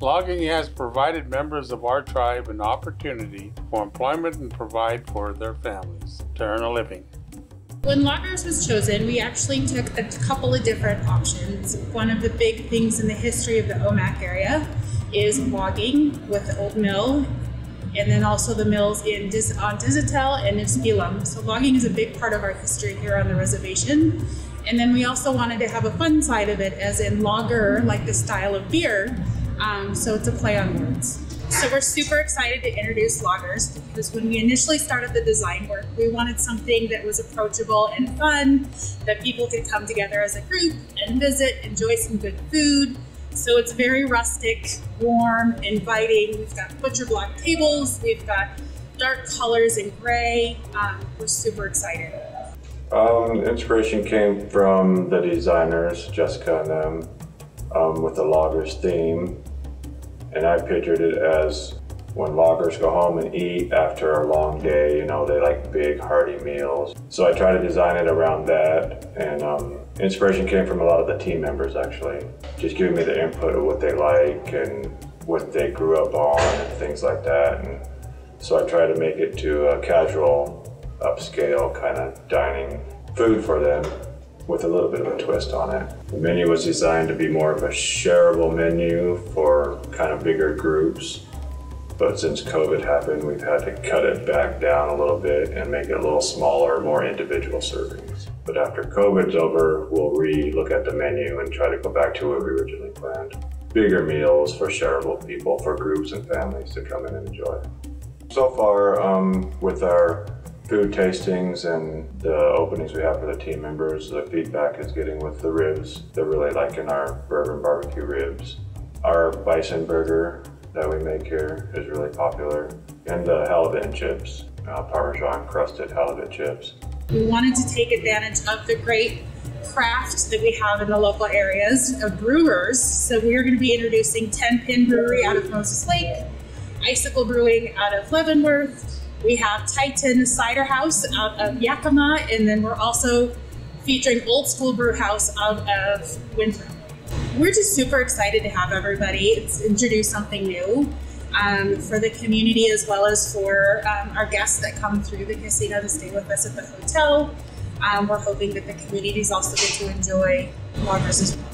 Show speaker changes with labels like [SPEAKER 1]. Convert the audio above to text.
[SPEAKER 1] Logging has provided members of our tribe an opportunity for employment and provide for their families to earn a living.
[SPEAKER 2] When loggers was chosen, we actually took a couple of different options. One of the big things in the history of the Omak area is logging with the old mill, and then also the mills in on Disautel and Nespelem. So logging is a big part of our history here on the reservation. And then we also wanted to have a fun side of it, as in lager, like the style of beer. Um, so it's a play on words. So we're super excited to introduce loggers because when we initially started the design work, we wanted something that was approachable and fun, that people could come together as a group and visit, enjoy some good food. So it's very rustic, warm, inviting. We've got butcher block tables, we've got dark colors and gray. Um, we're super excited.
[SPEAKER 3] Um, inspiration came from the designers, Jessica and them, um, with the loggers theme. And I pictured it as when loggers go home and eat after a long day, you know, they like big hearty meals. So I tried to design it around that. And um, inspiration came from a lot of the team members actually, just giving me the input of what they like and what they grew up on and things like that. And so I tried to make it to a casual, upscale kind of dining food for them with a little bit of a twist on it. The menu was designed to be more of a shareable menu for kind of bigger groups. But since COVID happened, we've had to cut it back down a little bit and make it a little smaller, more individual servings. But after COVID's over, we'll re-look at the menu and try to go back to what we originally planned. Bigger meals for shareable people, for groups and families to come in and enjoy. So far, um, with our food tastings and the openings we have for the team members, the feedback is getting with the ribs. They're really liking our bourbon barbecue ribs. Our bison burger that we make here is really popular, and the halibut and chips, uh, Parmesan crusted halibut chips.
[SPEAKER 2] We wanted to take advantage of the great craft that we have in the local areas of brewers. So we are going to be introducing 10 Pin Brewery out of Moses Lake, Icicle Brewing out of Leavenworth, we have Tieton Cider House out of Yakima, and then we're also featuring Old School Brew House out of Winthrop. We're just super excited to have everybody it's introduce something new um, for the community as well as for um, our guests that come through the casino to stay with us at the hotel. Um, we're hoping that the community is also get to enjoy loggers as well.